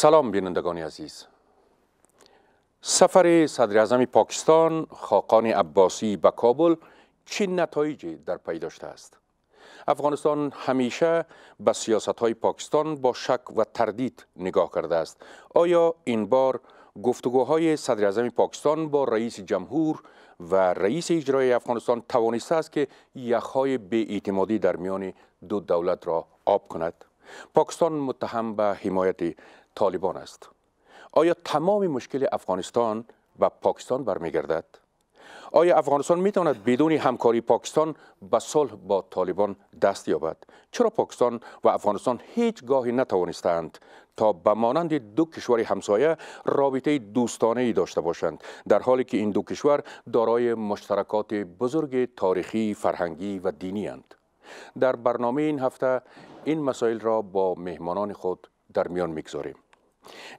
سلام بینندگان عزیز. سفر صدر پاکستان خاقان عباسی به کابل چه نتایجی در پی داشته است؟ افغانستان همیشه به سیاست های پاکستان با شک و تردید نگاه کرده است. آیا این بار گفتگوهای صدر پاکستان با رئیس جمهور و رئیس اجرای افغانستان توانسته است که یخهای بی اعتمادی در میان دو دولت را آب کند؟ پاکستان متهم به حمایت طالبان است. آیا تمام مشکل افغانستان به پاکستان برمیگردد؟ آیا افغانستان می تواند بدون همکاری پاکستان به صلح با طالبان دست یابد؟ چرا پاکستان و افغانستان هیچ گاهی نتوانستند تا به مانند دو کشور همسایه رابطه دوستانه ای داشته باشند در حالی که این دو کشور دارای مشترکات بزرگ تاریخی فرهنگی و دینی اند؟ در برنامه این هفته این مسائل را با مهمانان خود در میان می‌گذاریم.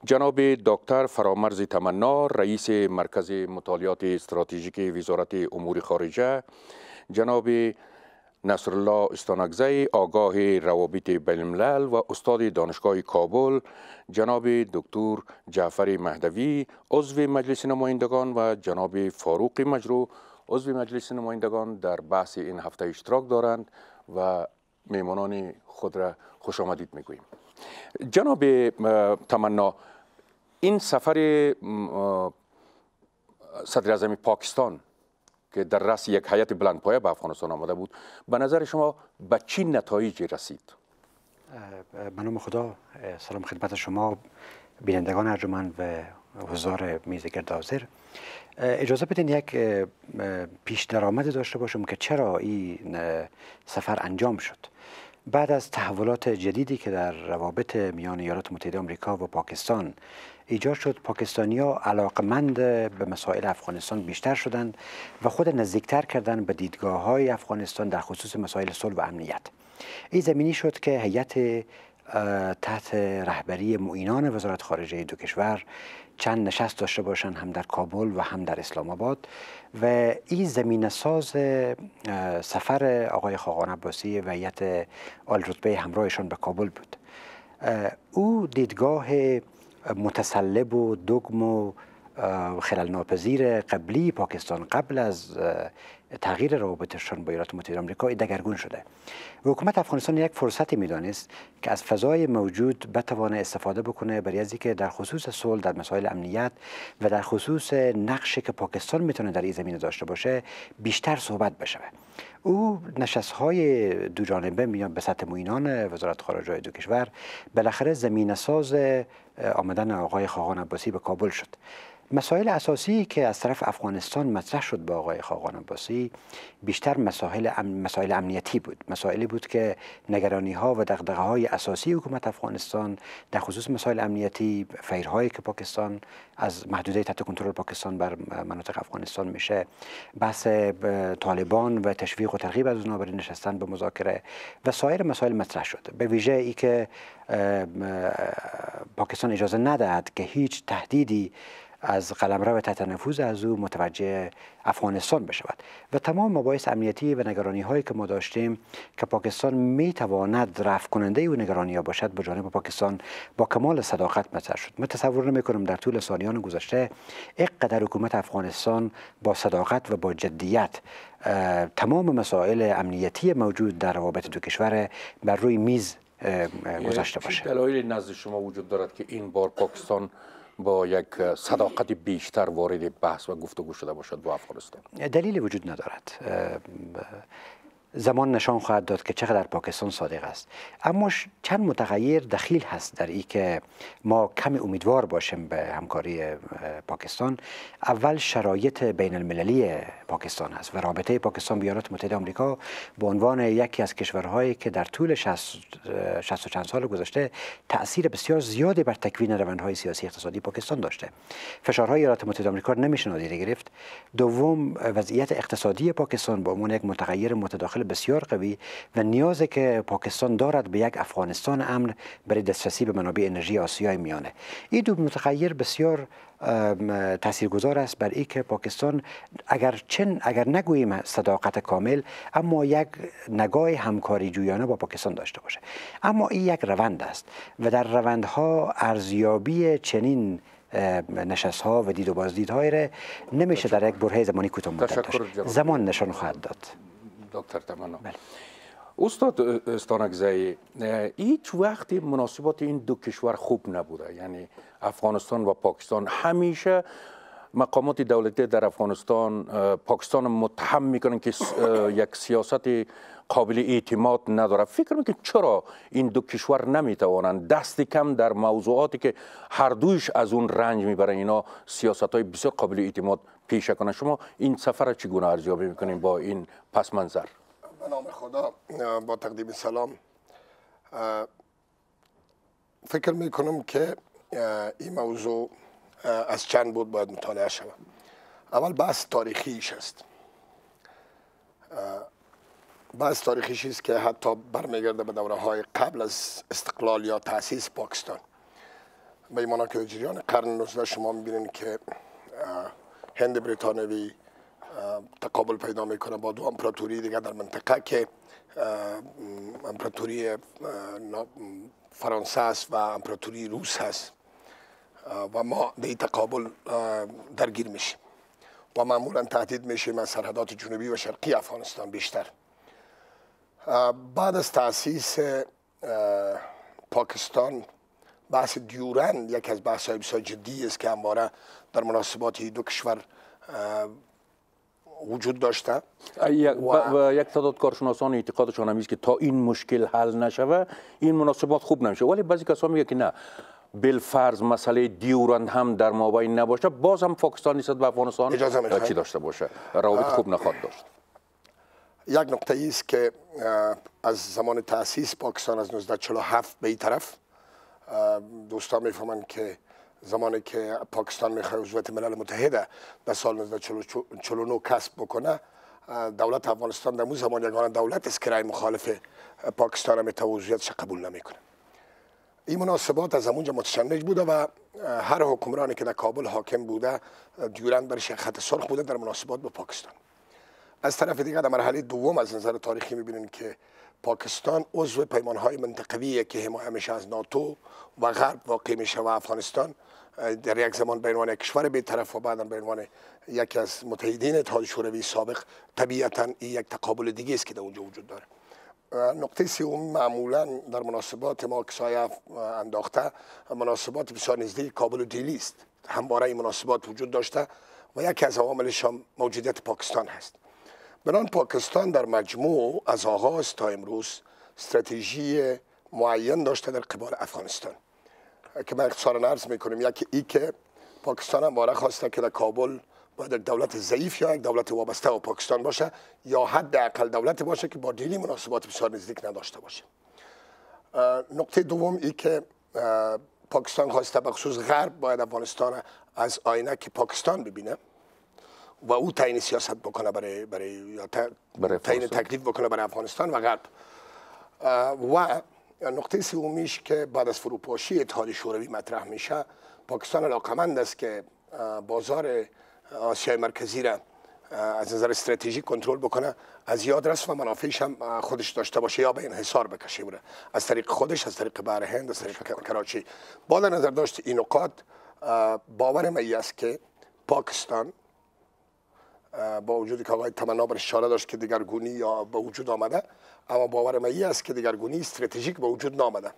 جناب دکتر فرامرز تمنا رئیس مرکز مطالعات استراتژیک وزارت امور خارجه جناب نصرالله استانگزی آگاه روابط بین و استاد دانشگاه کابل جناب دکتر جعفر مهدوی عضو مجلس نمایندگان و جناب فاروق مجرو. عضو مجلس نمایندگان در بحث این هفته اشتراک دارند و میمانان خود را خوش آمدید می‌گوییم. جناب تمنا این سفر صدر اعظم پاکستان که در رأس یک حیات بلندپایه به افغانستان آمده بود به نظر شما به چی نتایجی رسید؟ به نام خدا سلام خدمت شما بینندگان ارجمند و حضار میز گرد اجازه بدین یک پیش درآمد داشته باشم که چرا این سفر انجام شد. بعد از تحولات جدیدی که در روابط میان ایالات متحده آمریکا و پاکستان ایجاد شد پاکستانیا علاقمند به مسائل افغانستان بیشتر شدند و خود نزدیکتر کردن به دیدگاه های افغانستان در خصوص مسائل صلح و امنیت. این زمینی شد که هیئت تحت رهبری معینان وزارت خارجه دو کشور چند نشست داشته باشند هم در کابل و هم در اسلام آباد و این زمین ساز سفر آقای خاقان عباسی و هیئت آل رتبه همراهشان به کابل بود. او دیدگاه متسلب و دگم و خلال ناپذیر قبلی پاکستان قبل از تغییر روابطشان با ایالات متحده آمریکا دگرگون شده. و حکومت افغانستان یک فرصتی می‌دانست که از فضای موجود بتوانه استفاده بکنه برای از که در خصوص صلح در مسائل امنیت و در خصوص نقشی که پاکستان می‌تونه در این زمینه داشته باشه بیشتر صحبت بشه او نشست های دو جانبه میان به سطح موینان وزارت خارجه دو کشور بالاخره زمین ساز آمدن آقای خاقان عباسی به کابل شد. مسائل اساسی که از طرف افغانستان مطرح شد با آقای خاقان عباسی بیشتر مسائل, مسائل امنیتی بود. مسائلی بود که نگرانی ها و دغدغه های اساسی حکومت افغانستان در خصوص مسائل امنیتی فیرهایی که پاکستان از محدوده تحت کنترل پاکستان بر مناطق افغانستان میشه. بحث طالبان و تشویق و ترغیب از اونها برای نشستن به مذاکره و سایر مسائل مطرح شد. به ویژه ای که پاکستان اجازه ندهد که هیچ تهدیدی از قلمرو تحت نفوذ از او متوجه افغانستان بشود و تمام مباحث امنیتی و نگرانی هایی که ما داشتیم که پاکستان می تواند رفع کننده و نگرانی ها باشد به جانب پاکستان با کمال صداقت مطرح شد. من تصور نمی کنم در طول سالیان گذشته اینقدر حکومت افغانستان با صداقت و با جدیت تمام مسائل امنیتی موجود در روابط دو کشور بر روی میز گذاشته باشه. دلایل نزد شما وجود دارد که این بار پاکستان با یک صداقت بیشتر وارد بحث و گفتگو شده باشد با افغانستان. دلیل وجود ندارد. زمان نشان خواهد داد که چقدر پاکستان صادق است. اما چند متغیر دخیل هست در ای که ما کمی امیدوار باشیم به همکاری پاکستان. اول شرایط بین المللی پاکستان است و رابطه پاکستان با ایالات متحده آمریکا به عنوان یکی از کشورهایی که در طول 60 و چند سال گذشته تاثیر بسیار زیادی بر تکوین روندهای سیاسی اقتصادی پاکستان داشته. فشارهای ایالات متحده آمریکا نمیشه نادیده گرفت. دوم وضعیت اقتصادی پاکستان به عنوان یک متغیر متداخل بسیار قوی و نیازی که پاکستان دارد به یک افغانستان امن برای دسترسی به منابع انرژی آسیای میانه. این دو متغیر بسیار تاثیرگذار است بر ای که پاکستان اگر چن اگر نگوییم صداقت کامل اما یک نگاه همکاری جویانه با پاکستان داشته باشه. اما این یک روند است و در روندها ارزیابی چنین نشست ها و دید و بازدیدهای را نمیشه در یک برهه زمانی کوتاه مدت زمان نشان خواهد داد. دکتر تمنا. بله. استاد استانکزی هیچ وقتی مناسبات این دو کشور خوب نبوده. یعنی افغانستان و پاکستان. همیشه مقامات دولتی در افغانستان پاکستان متهم می‌کنن که یک سیاست قابل اعتماد نداره. فکر می‌کنم چرا این دو کشور نمی‌توانند دست کم در موضوعاتی که هر دویش از اون رنج می‌برن؟ اینا سیاست های بسیار قابل اعتماد پیش کنن. شما این سفر چگونه ارزیابی می‌کنین با این پس منظر؟ به نام خدا با تقدیم سلام. فکر می‌کنم که این موضوع از چند بود باید مطالعه شود اول بحث تاریخیش است. بحث تاریخیش است که حتی برمیگرده به دوره های قبل از استقلال یا تاسیس پاکستان. به ایمانا که جریان قرن 19 شما می‌بینید که هند بریتانوی تقابل پیدا می‌کنه با دو امپراتوری دیگه در منطقه که امپراتوری فرانسه است و امپراتوری روس هست و ما به این تقابل درگیر میشیم و معمولا تهدید میشیم از سرحدات جنوبی و شرقی افغانستان بیشتر. بعد از تاسیس پاکستان بحث دیورن یک از بحث های بسیار جدی است که همواره در مناسبات دو کشور وجود داشته. و, یک تعداد کارشناسان اعتقادشان هم که تا این مشکل حل نشوه این مناسبات خوب نمیشه. ولی بعضی کسا میگه که نه بالفرض مسئله دیورند هم در مابین نباشه. باز هم پاکستان نیست و افغانستان چی داشته باشه. روابط خوب نخواد داشت. یک نقطه است که از زمان تاسیس پاکستان از 1947 به این طرف دوستان می‌فهمند که زمانی که پاکستان می‌خواد عضویت ملل متحده در سال 1949 کسب بکنه دولت افغانستان در اون زمان یگانه دولت است که مخالف پاکستان هم عضویتش قبول نمی‌کنه این مناسبات از همونجا متشنج بوده و هر حکمرانی که در کابل حاکم بوده دیورند برش خط سرخ بوده در مناسبات با پاکستان. از طرف دیگر در مرحله دوم از نظر تاریخی می‌بینیم که پاکستان عضو پیمان های منطقویه که حمایه میشه از ناتو و غرب واقع میشه و افغانستان در یک زمان به عنوان کشور به طرف و بعدا به عنوان یکی از متحدین اتحاد شوروی سابق طبیعتا این یک تقابل دیگه است که در اونجا وجود داره. نقطه سوم معمولا در مناسبات ما که سایه انداخته مناسبات بسیار نزدیک کابل و دیلی است. همواره این مناسبات وجود داشته و یکی از عواملش هم موجودیت پاکستان هست. بنان پاکستان در مجموع از آغاز تا امروز استراتژی معین داشته در قبال افغانستان. که من اختصارا عرض می‌کنیم یکی ای که پاکستان هم باره خواسته که در کابل باید دولت ضعیف یا یک دولت وابسته و پاکستان باشه یا حداقل دولت باشه که با دیلی مناسبات بسیار نزدیک نداشته باشه. نقطه دوم ای که پاکستان خواسته بخصوص غرب باید افغانستان از آینه که پاکستان ببینه. و او تعیین سیاست بکنه برای برای یا تعیین تکلیف بکنه برای افغانستان و غرب. و نقطه سومیش که بعد از فروپاشی اتحاد شوروی مطرح میشه پاکستان علاقمند است که بازار آسیای مرکزی را از نظر استراتژیک کنترل بکنه. از یاد رس و منافعش هم خودش داشته باشه یا به انحصار بکشه. بره از طریق خودش از طریق بحر هند از طریق کراچی. با نظر داشت این نقاط باور من است که پاکستان با وجود که آقای تمنا بر اشاره داشت که دیگرگونی یا به وجود آمده اما باور من است که دیگرگونی استراتژیک به وجود نامده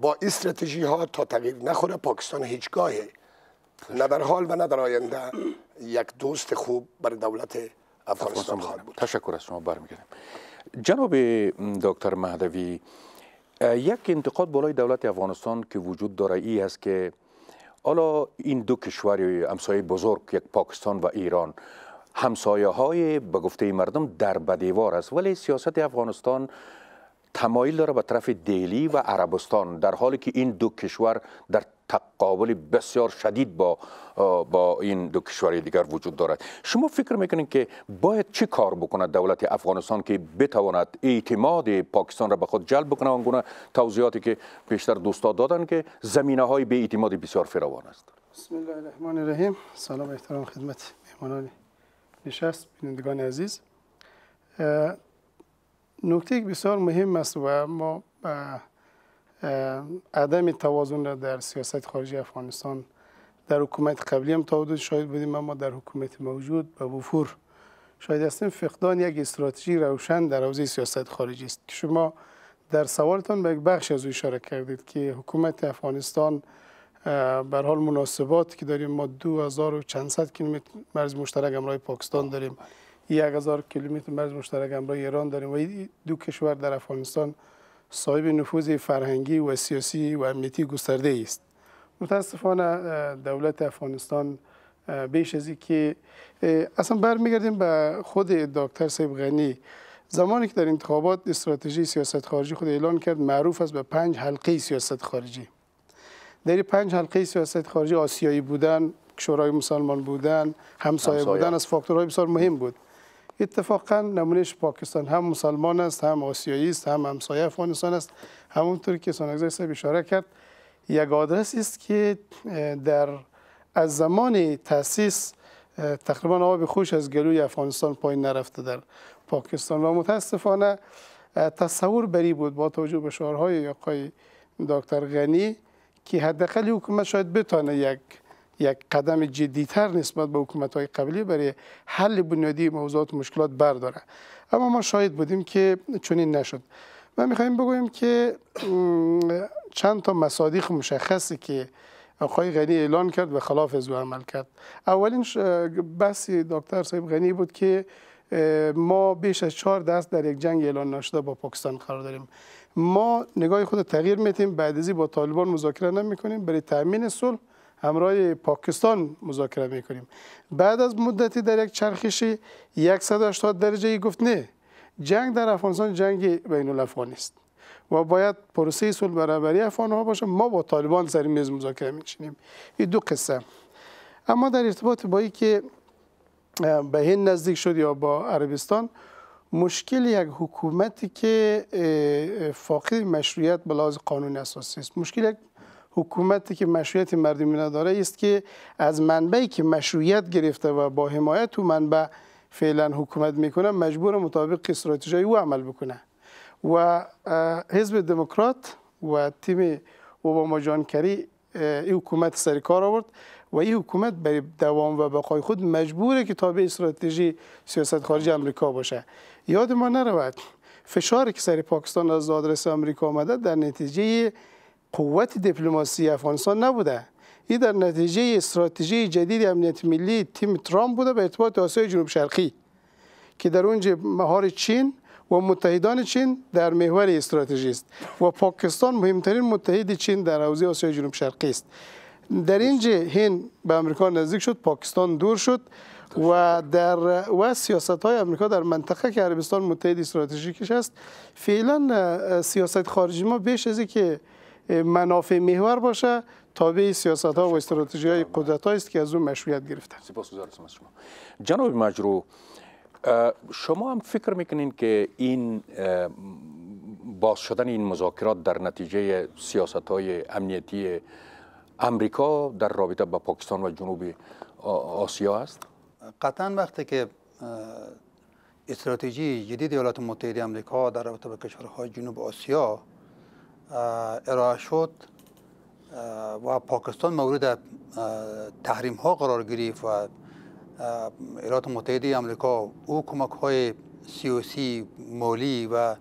با استراتژی ها تا تغییر نخوره پاکستان هیچگاهی نه در حال و نه در آینده یک دوست خوب برای دولت افغانستان خواهد بود. تشکر از شما برمیگردیم. جناب دکتر مهدوی یک انتقاد بالای دولت افغانستان که وجود داره ای است که حالا این دو کشور همسایه بزرگ یک پاکستان و ایران همسایه های به گفته مردم در بدیوار است. ولی سیاست افغانستان تمایل داره به طرف دیلی و عربستان در حالی که این دو کشور در تقابل بسیار شدید با با این دو کشور دیگر وجود دارد. شما فکر می‌کنید که باید چه کار بکند دولت افغانستان که بتواند اعتماد پاکستان را به خود جلب بکنه؟ آنگونه توضیحاتی که پیشتر دوستان دادن که زمینه های به اعتماد بسیار فراوان است. بسم الله الرحمن الرحیم. سلام احترام خدمت مهمانان. نشست بینندگان عزیز نکته بسیار مهم است و ما عدم توازن را در سیاست خارجی افغانستان در حکومت قبلی هم تا حدود شاید بودیم اما در حکومت موجود به وفور شاید هستیم. فقدان یک استراتژی روشن در حوزه سیاست خارجی است. که شما در سوالتان به یک بخش از او اشاره کردید که حکومت افغانستان بر حال مناسبات که داریم ما دو هزار و چند صد کیلومتر مرز مشترک همراه پاکستان داریم. یک هزار کیلومتر مرز مشترک همراه ایران داریم و دو کشور در افغانستان صاحب نفوذ فرهنگی و سیاسی و امنیتی گسترده است. متاسفانه دولت افغانستان بیش از که اصلا برمیگردیم به خود دکتر سیب غنی. زمانی که در انتخابات استراتژی سیاست خارجی خود اعلان کرد معروف است به پنج حلقه سیاست خارجی. در پنج حلقه سیاست خارجی آسیایی بودن کشورهای مسلمان بودن همسایه بودن از فاکتورهای بسیار مهم بود. اتفاقا نمونهش پاکستان. هم مسلمان است هم آسیایی است هم همسایه افغانستان است. همونطور که سانگزای صاحب اشاره کرد یک آدرس است که در از زمان تاسیس تقریبا آب خوش از گلوی افغانستان پایین نرفته در پاکستان و متاسفانه تصور بری بود با توجه به شعارهای آقای دکتر غنی که حداقل حکومت شاید بتانه یک یک قدم جدیتر نسبت به حکومت های قبلی برای حل بنیادی موضوعات مشکلات برداره. اما ما شاید بودیم که چنین نشد. و می‌خوایم بگوییم که چند تا مصادیق مشخصی که آقای غنی اعلان کرد و خلاف از او عمل کرد. اولین بحثی دکتر صاحب غنی بود که ما بیش از چهار دست در یک جنگ اعلان نشده با پاکستان قرار داریم. ما نگاه خود تغییر میتیم بعد ازی با طالبان مذاکره نمی کنیم برای تامین صلح همراه پاکستان مذاکره می‌کنیم. بعد از مدتی در یک چرخشی 180 درجه گفت نه جنگ در افغانستان جنگ بین الافغانی است. و باید پروسه صلح برابری افغان ها باشه. ما با طالبان سر میز مذاکره میشینیم این دو قصه. اما در ارتباط با که به هند نزدیک شد یا با عربستان مشکل یک حکومتی که فاقد مشروعیت به لحاظ قانون اساسی است. مشکل یک حکومتی که مشروعیت مردمی نداره است که از منبعی که مشروعیت گرفته و با حمایت تو منبع فعلا حکومت می‌کنه مجبور مطابق استراتژی او عمل بکنه. و حزب دموکرات و تیم اوباما جان کری این حکومت سر کار آورد. و این حکومت برای دوام و بقای خود مجبوره که تابع استراتژی سیاست خارجی امریکا باشه. یاد ما نرود فشاری که سر پاکستان از آدرس امریکا آمده در نتیجه قوت دیپلماسی افغانستان نبوده. این در نتیجه استراتژی جدید امنیت ملی تیم ترامپ بوده به ارتباط آسیای جنوب شرقی که در اونجا مهار چین و متحدان چین در محور استراتژی است و پاکستان مهمترین متحد چین در حوزه آسیای جنوب شرقی است. در اینجا هند به امریکا نزدیک شد پاکستان دور شد و در و سیاست امریکا در منطقه که عربستان متحد استراتژیکش است فعلا سیاست خارجی ما بیش از که منافع محور باشه تابع سیاست ها و استراتژی های است که از اون مشروعیت گرفتن. سپاسگزارم از شما. جناب مجرو شما هم فکر می‌کنین که این باز شدن این مذاکرات در نتیجه سیاست های امنیتی امریکا در رابطه با پاکستان و جنوب آسیا است؟ قطعا وقتی که استراتژی جدید ایالات متحده امریکا در رابطه با کشورهای جنوب آسیا ارائه شد و پاکستان مورد تحریم ها قرار گرفت و ایالات متحده امریکا او کمک های سیاسی مالی و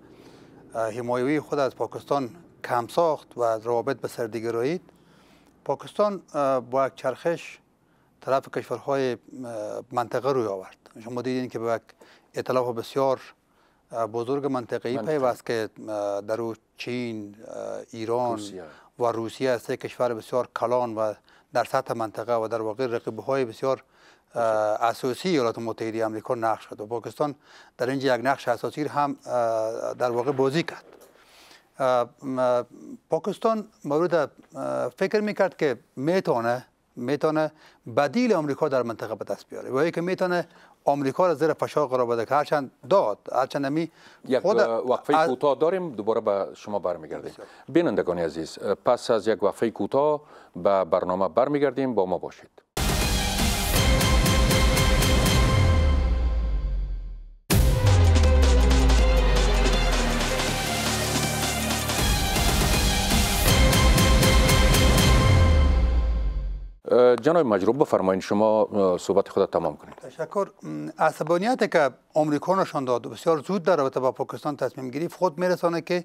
حمایوی خود از پاکستان کم ساخت و روابط به سردگرایید پاکستان با یک چرخش طرف کشورهای منطقه روی آورد. شما دیدین که به یک اطلاف بسیار بزرگ منطقه‌ای پیوست که در او چین ایران و روسیه است. کشور بسیار کلان و در سطح منطقه و در واقع رقیب های بسیار اساسی ایالات متحده آمریکا نقش شد و پاکستان در اینجا یک نقش اساسی هم در واقع بازی کرد. پاکستان مورد فکر می‌کرد که می‌تونه می‌تونه بدیل آمریکا در منطقه به دست بیاره و که می‌تونه آمریکا را زیر فشار قرار بده که هرچند داد هرچند نمی یک وقفه کوتاه داریم دوباره به شما برمیگردیم بینندگان عزیز پس از یک وقفه کوتاه به برنامه برمیگردیم با ما باشید جناب مجروب بفرمایید شما صحبت خود تمام کنید. تشکر. عصبانیت که آمریکا نشان داد بسیار زود در رابطه با پاکستان تصمیم گرفت خود میرسانه که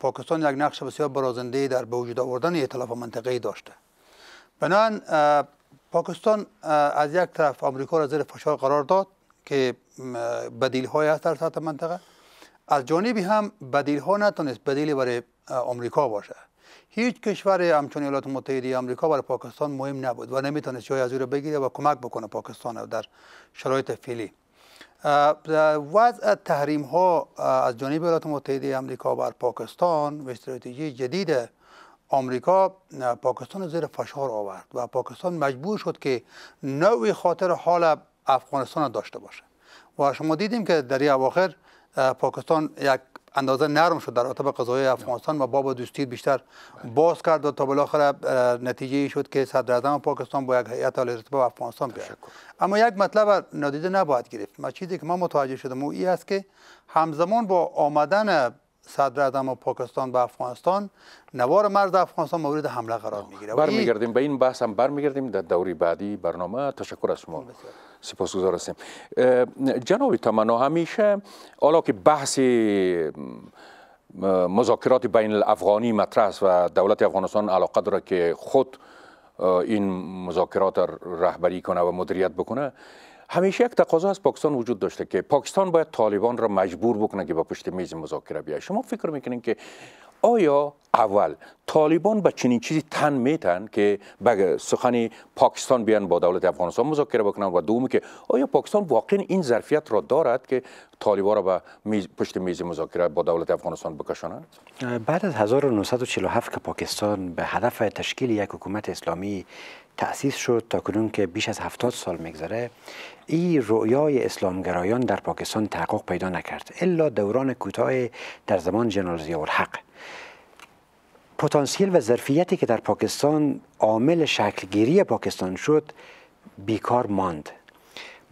پاکستان یک نقش بسیار برازنده در به وجود آوردن ائتلاف منطقه‌ای داشته. بنابراین پاکستان از یک طرف آمریکا را زیر فشار قرار داد که بدیل های هست در سطح منطقه. از جانبی هم بدیل ها نتونست بدیلی برای آمریکا باشه. هیچ کشور همچون ایالات متحده آمریکا برای پاکستان مهم نبود و نمی‌تونست جای از او بگیره و کمک بکنه پاکستان در شرایط فعلی. وضع تحریم ها از جانب ایالات متحده آمریکا بر پاکستان و استراتژی جدید آمریکا پاکستان زیر فشار آورد و پاکستان مجبور شد که نوعی خاطر حال افغانستان داشته باشه. و شما دیدیم که در این اواخر پاکستان یک اندازه نرم شد در رابطه قضایای افغانستان و باب دوستی بیشتر باز کرد و تا بالاخره نتیجه شد که صدر اعظم پاکستان با یک هیئت عالی رتبه افغانستان بیاید اما یک مطلب نادیده نباید گرفت. ما چیزی که ما متوجه شدم او این است که همزمان با آمدن صدر اعظم پاکستان به افغانستان نوار مرز افغانستان مورد حمله قرار می‌گیره. برمیگردیم به این بحث هم برمیگردیم. در دوری بعدی برنامه. تشکر از شما. سپاسگزار هستیم جناب تمنا همیشه حالا که بحث مذاکرات بین الافغانی مطرح و دولت افغانستان علاقه داره که خود این مذاکرات رهبری کنه و مدیریت بکنه همیشه یک تقاضا از پاکستان وجود داشته که پاکستان باید طالبان را مجبور بکنه که با پشت میز مذاکره بیاید شما فکر می‌کنین که آیا اول طالبان به چنین چیزی تن میتن که به سخن پاکستان بیان با دولت افغانستان مذاکره بکنن و دومی که آیا پاکستان واقعا این ظرفیت را دارد که طالبان را به پشت میز مذاکره با دولت افغانستان بکشاند؟ بعد از 1947 که پاکستان به هدف تشکیل یک حکومت اسلامی تأسیس شد تا کنون که بیش از هفتاد سال میگذره این رویای اسلامگرایان در پاکستان تحقق پیدا نکرد. الا دوران کوتاه در زمان جنرال ضیاءالحق پتانسیل و ظرفیتی که در پاکستان عامل شکلگیری پاکستان شد بیکار ماند.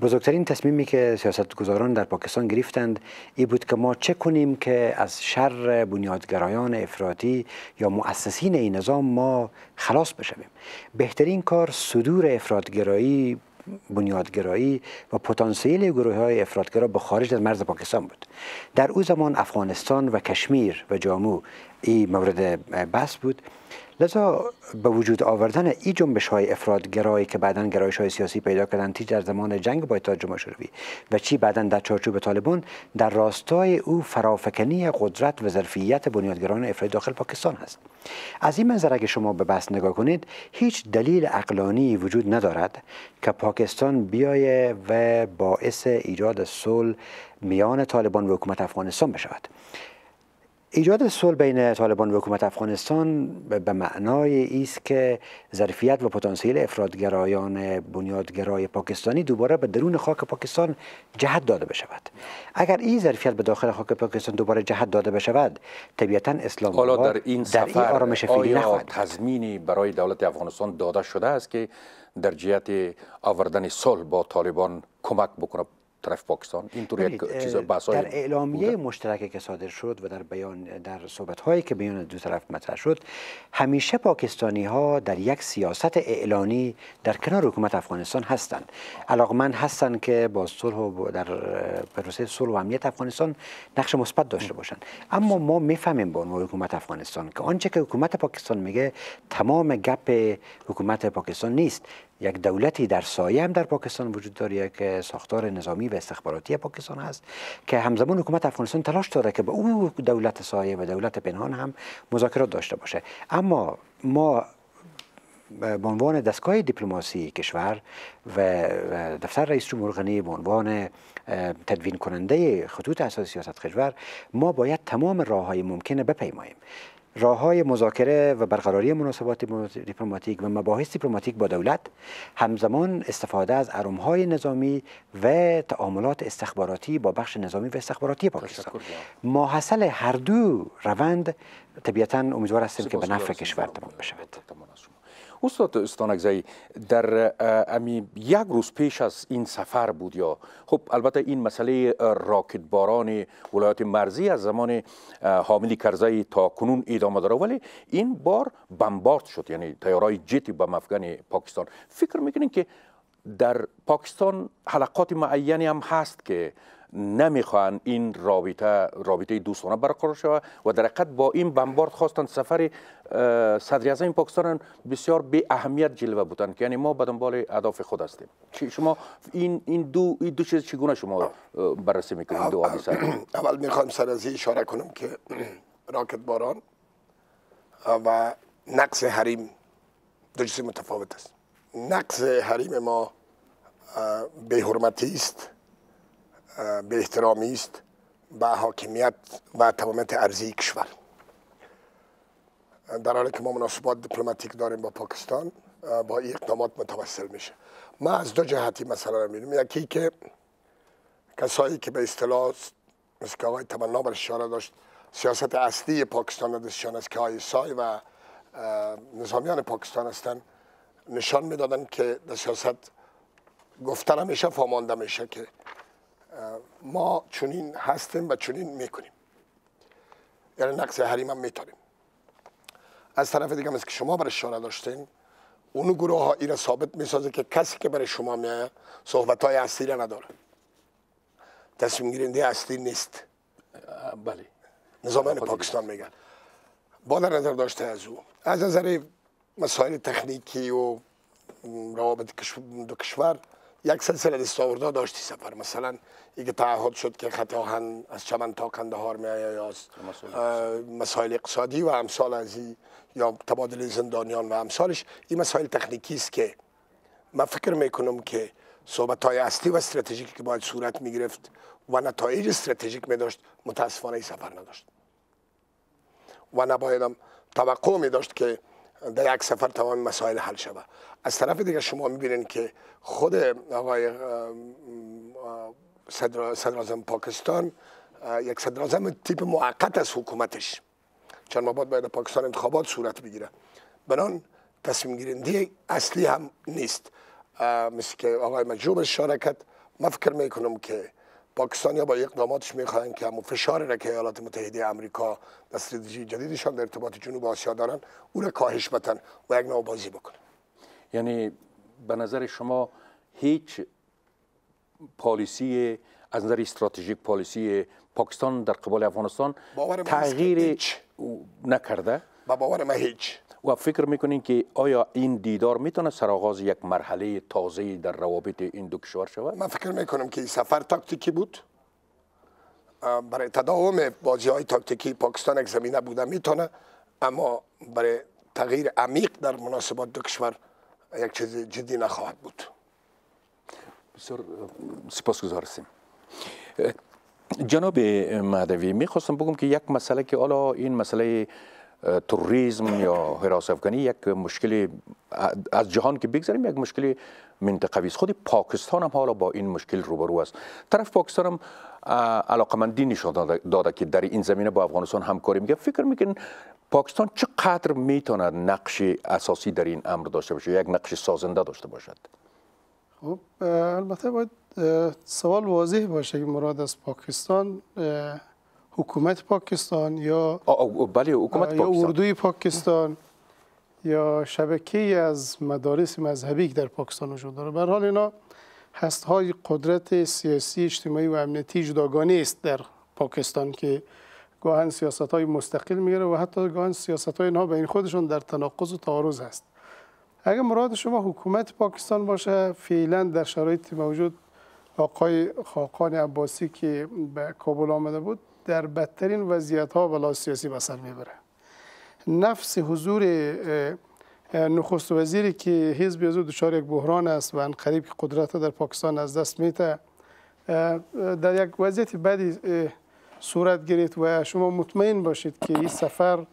بزرگترین تصمیمی که سیاستگزاران در پاکستان گرفتند ای بود که ما چه کنیم که از شر بنیادگرایان افراطی یا مؤسسین این نظام ما خلاص بشویم. بهترین کار صدور افرادگرایی بنیادگرایی و پتانسیل گروه های افرادگرا به خارج از مرز پاکستان بود. در او زمان افغانستان و کشمیر و جامو این مورد بحث بود. لذا به وجود آوردن این جنبش های افرادگرایی که بعدا گرایش های سیاسی پیدا کردن تی در زمان جنگ با اتحاد جمهوری شوروی و چی بعدا در چارچوب طالبان در راستای او فرافکنی قدرت و ظرفیت بنیادگران افرادی داخل پاکستان هست. از این منظر اگه شما به بحث نگاه کنید هیچ دلیل اقلانی وجود ندارد که پاکستان بیایه و باعث ایجاد صلح میان طالبان و حکومت افغانستان بشود. ایجاد صلح بین طالبان و حکومت افغانستان به معنای است که ظرفیت و پتانسیل افرادگرایان بنیادگرای پاکستانی دوباره به درون خاک پاکستان جهت داده بشود. اگر این ظرفیت به داخل خاک پاکستان دوباره جهت داده بشود طبیعتا اسلام حالا در این سفر در این آرامش آیا تضمینی برای دولت افغانستان داده شده است که در جهت آوردن صلح با طالبان کمک بکنه؟ طرف پاکستان. اینطور یک چیز در اعلامیه مشترک که صادر شد و در بیان در صحبت هایی که بیان دو طرف مطرح شد همیشه پاکستانی ها در یک سیاست اعلانی در کنار حکومت افغانستان هستند. علاقمند هستند که با صلح و در پروسه صلح و امنیت افغانستان نقش مثبت داشته باشند. اما ما می‌فهمیم با حکومت افغانستان که آنچه که حکومت پاکستان میگه تمام گپ حکومت پاکستان نیست. یک دولتی در سایه هم در پاکستان وجود داره که ساختار نظامی و استخباراتی پاکستان هست که همزمان حکومت افغانستان تلاش داره که به او دولت سایه و دولت پنهان هم مذاکرات داشته باشه. اما ما به عنوان دستگاه دیپلماسی کشور و دفتر رئیس جمهور غنی به عنوان تدوین کننده خطوط اساسی سیاست کشور ما باید تمام راه های ممکنه بپیماییم. راه های مذاکره و برقراری مناسبات دیپلماتیک و مباحث دیپلماتیک با دولت همزمان استفاده از های نظامی و تعاملات استخباراتی با بخش نظامی و استخباراتی پاکستان. ماحصل هر دو روند طبیعتا امیدوار هستیم که به نفع کشور تمام بشود. استاد استانکزی در امی یک روز پیش از این سفر بود یا؟ خب البته این مسئله راکت باران ولایت مرزی از زمان حاملی کرزی تا کنون ادامه داره. ولی این بار بمبارد شد یعنی تیارای جتی به مفگن پاکستان. فکر می‌کنین که در پاکستان حلقات معینی هم هست که نمی‌خوان این رابطه رابطه دوستانه برقرار شود و در حقیقت با این بمبارد خواستند سفر صدر اعظم پاکستان بسیار به اهمیت جلوه بودند که یعنی ما به دنبال اهداف خود هستیم. شما این این دو این دو چیز چگونه شما بررسی می‌کنید؟ دو حادثه؟ اول می‌خوام سر از اشاره کنم که راکت باران و نقص حریم دو چیز متفاوت است. نقص حریم ما به حرمتی است. به احترامی است به حاکمیت و تمامیت ارزی کشور. در حالی که ما مناسبات دیپلماتیک داریم با پاکستان با اقدامات متوسل میشه. ما از دو جهتی مسئله رو می‌بینیم. یکی که کسایی که به اصطلاح مثل که آقای تمنا بر اشاره داشت سیاست اصلی پاکستان دستشان است که آی سای و نظامیان پاکستان هستند نشان می‌دادن که در سیاست گفتن همیشه فامانده میشه که ما چنین هستیم و چنین می‌کنیم. یعنی نقص حریم هم میتاریم. از طرف دیگه مثل که شما برای اشاره داشتین اون گروه ها این ثابت می‌سازه که کسی که برای شما میایه صحبت های اصلی را نداره. تصمیم گیرنده اصلی نیست. بله. نظامان پاکستان میگن با در نظر داشته از او. از نظر مسائل تکنیکی و روابط دو کشور یک سلسله دستاوردها داشتی سفر. مثلا اینکه تعهد شد که خط آهن از چمن تا کندهار می یا از مسائل اقتصادی. و امثال از یا تبادل زندانیان و امثالش. این مسائل تکنیکی است که من فکر می‌کنم که صحبت های اصلی و استراتژیکی که باید صورت می گرفت و نتایج استراتژیک می داشت متاسفانه سفر نداشت. و نبایدم توقع می داشت که در یک سفر تمام مسائل حل شود. از طرف دیگه شما می‌بینید که خود آقای صدر پاکستان یک صدر تیپ موقت از حکومتش. چند ماه باید پاکستان انتخابات صورت بگیره. بنان تصمیم گیرنده اصلی هم نیست. مثل که آقای مجروب اشاره کرد من فکر می‌کنم که پاکستانی با اقداماتش می‌خواهن که همون فشار را که ایالات متحده امریکا در استراتژی جدیدشان در ارتباط جنوب آسیا دارن او را کاهش بدن و یک نوع بازی بکنن. یعنی به نظر شما هیچ پالیسی از نظر استراتژیک پالیسی پاکستان در قبال افغانستان تغییر نکرده؟ با باور ما هیچ. و فکر می‌کنین که آیا این دیدار می‌تونه سرآغاز یک مرحله تازه در روابط این دو کشور شود؟ من فکر می‌کنم که این سفر تاکتیکی بود. برای تداوم بازی های تاکتیکی پاکستان یک زمینه بوده می‌تونه اما برای تغییر عمیق در مناسبات دو کشور یک چیز جدی نخواهد بود. بسیار سپاسگزار هستیم. جناب مهدوی می‌خواستم بگم که یک مسئله که حالا این مسئله تروریسم یا حراس افغانی یک مشکل از جهان که بگذاریم یک مشکل منطقوی است. خود پاکستان هم حالا با این مشکل روبرو است. طرف پاکستان هم علاقمندی نشان داده که در این زمینه با افغانستان همکاری میگه فکر میکن پاکستان چقدر می‌تونه نقش اساسی در این امر داشته باشه؟ یک نقش سازنده داشته باشد. خب البته باید سوال واضح باشه که مراد از پاکستان حکومت پاکستان یا بله حکومت یا اردوی پاکستان یا شبکه از مدارس مذهبی که در پاکستان وجود داره. به حال اینا هست های قدرت سیاسی اجتماعی و امنیتی جداگانه است در پاکستان که گاهن سیاست های مستقل می‌گیره و حتی گاهن سیاست های اینها بین خودشون در تناقض و تعارض است اگر مراد شما حکومت پاکستان باشه فعلا در شرایط موجود آقای خاقان عباسی که به کابل آمده بود در بدترین وضعیت ها ولا سیاسی بسر می‌بره. نفس حضور نخست وزیری که حزب از دچار یک بحران است و ان قریب که قدرت در پاکستان از دست میته در یک وضعیت بدی صورت گرفت و شما مطمئن باشید که این سفر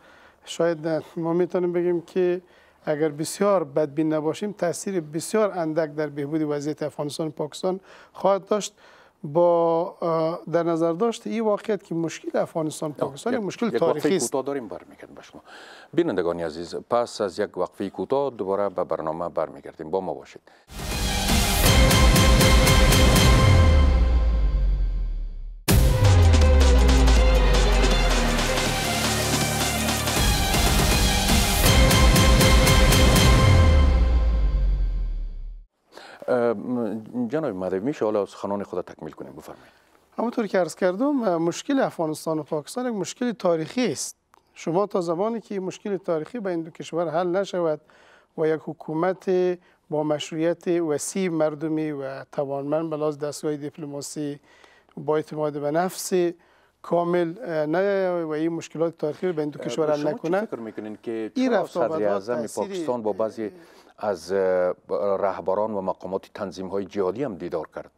شاید ما می‌تونیم بگیم که اگر بسیار بدبین نباشیم تاثیر بسیار اندک در بهبود وضعیت افغانستان و پاکستان خواهد داشت. با در نظر داشت این واقعیت که مشکل افغانستان پاکستان یک مشکل تاریخی است. کوتاه داریم برمیگردیم به شما. بینندگانی عزیز پس از یک وقفه کوتاه دوباره به برنامه برمیگردیم. با ما باشید. جناب مدوی میشه حالا خانان خود تکمیل کنیم؟ بفرمایید. همونطور که عرض کردم مشکل افغانستان و پاکستان یک مشکل تاریخی است. شما تا زمانی که مشکل تاریخی به این دو کشور حل نشود و یک حکومت با مشروعیت وسیع مردمی و توانمند بلاز دستگاه دیپلماسی با اعتماد به نفس کامل نه و این مشکلات تاریخی به این دو کشور حل نکنه. فکر می‌کنین که چرا صدر اعظم پاکستان با بعضی از رهبران و مقامات تنظیم های جهادی هم دیدار کرد.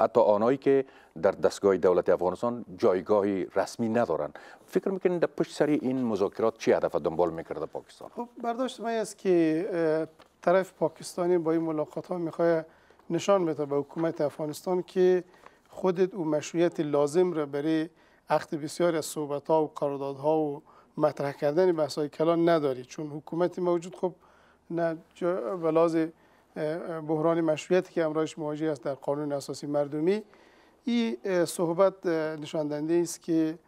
حتی آنهایی که در دستگاه دولت افغانستان جایگاهی رسمی ندارند. فکر می‌کنین در پشت سری این مذاکرات چی هدف دنبال می‌کرده پاکستان؟ خب برداشت من است که طرف پاکستانی با این ملاقات ها می‌خواد نشان بده به حکومت افغانستان که خودت او مشروعیت لازم را برای عقد بسیاری از صحبت ها و قراردادها و مطرح کردن بحث های کلان نداری. چون حکومت موجود خب نه بلاز بحران مشروعیتی که امرایش مواجه است در قانون اساسی مردمی. این صحبت نشان است که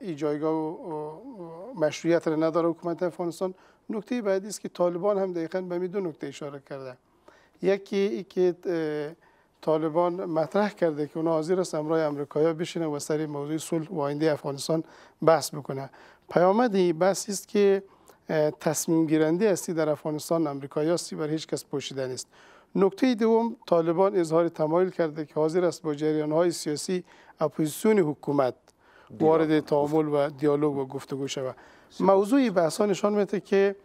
این جایگاه و مشروعیت را نداره حکومت افغانستان. نکته بعدی است که طالبان هم دقیقا به می دو نکته اشاره کرده. یکی ای که طالبان مطرح کرده که اونا حاضر است امرای امریکایی بشینه و سری موضوع صلح و آینده افغانستان بحث بکنه پیامد این بحث است که تصمیم گیرنده هستی در افغانستان امریکایی هستی بر هیچ کس پوشیده نیست. نکته دوم طالبان اظهار تمایل کرده که حاضر است با جریان های سیاسی اپوزیسیون حکومت وارد تعامل و دیالوگ و گفتگو شود. موضوع بحث نشان میده که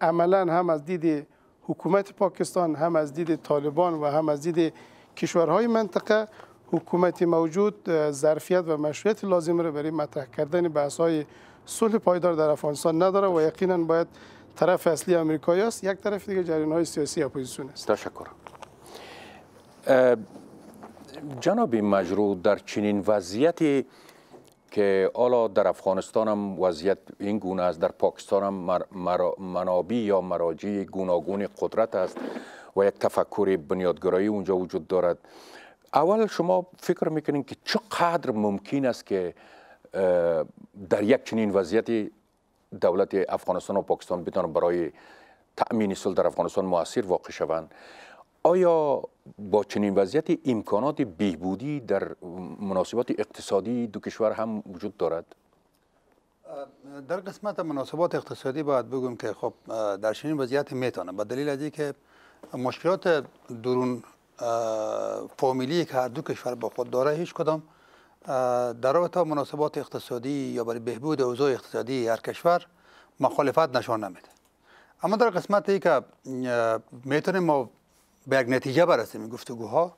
عملا هم از دید حکومت پاکستان هم از دید طالبان و هم از دید کشورهای منطقه حکومت موجود ظرفیت و مشروعیت لازم را برای مطرح کردن بحث های صلح پایدار در افغانستان نداره و یقینا باید طرف اصلی امریکایی است. یک طرف دیگه جریان های سیاسی اپوزیسیون است. تشکر. جناب مجرو در چنین وضعیتی که حالا در افغانستان هم وضعیت این گونه است در پاکستان هم منابع یا مراجع گوناگون قدرت است و یک تفکر بنیادگرایی اونجا وجود دارد. اول شما فکر می‌کنین که چقدر ممکن است که در یک چنین وضعیت دولت افغانستان و پاکستان بتوانند برای تأمین صلح در افغانستان موثر واقع شوند آیا با چنین وضعیت امکانات بهبودی در مناسبات اقتصادی دو کشور هم وجود دارد؟ در قسمت مناسبات اقتصادی باید بگویم که خب در چنین وضعیت می‌تونه به دلیل از که مشکلات درون فامیلی که هر دو کشور با خود داره هیچ کدام در رابطه مناسبات اقتصادی یا برای بهبود اوضاع اقتصادی هر کشور مخالفت نشان نمیده. اما در قسمت ای که می‌تونیم ما به یک نتیجه برسیم این گفتگوها